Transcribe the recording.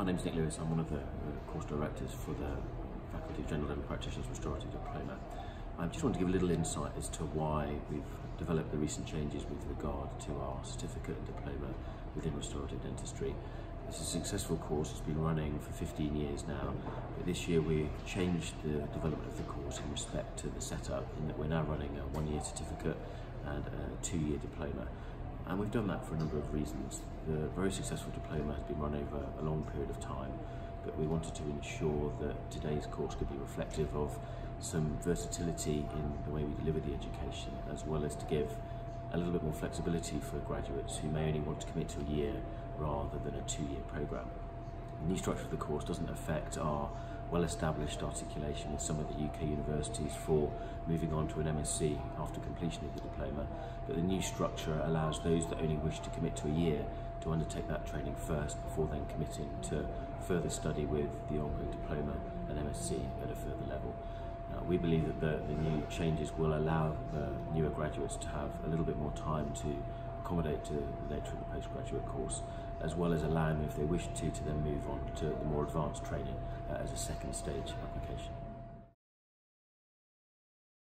My name is Nick Lewis. I'm one of the course directors for the Faculty of General Dental Practitioners Restorative Diploma. I just want to give a little insight as to why we've developed the recent changes with regard to our certificate and diploma within restorative dentistry. It's a successful course, it's been running for 15 years now, but this year we changed the development of the course in respect to the setup in that we're now running a one-year certificate and a two-year diploma. And we've done that for a number of reasons. The very successful diploma has been run over a long period of time, but we wanted to ensure that today's course could be reflective of some versatility in the way we deliver the education, as well as to give a little bit more flexibility for graduates who may only want to commit to a year rather than a two-year programme. The new structure of the course doesn't affect our well-established articulation with some of the UK universities for moving on to an MSc after completion of the diploma, but the new structure allows those that only wish to commit to a year to undertake that training first before then committing to further study with the ongoing diploma and MSc at a further level. Now, we believe that the, the new changes will allow the newer graduates to have a little bit more time to accommodate to the nature of the postgraduate course, as well as allowing me, if they wish to, to then move on to the more advanced training uh, as a second stage application.